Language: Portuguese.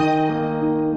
Música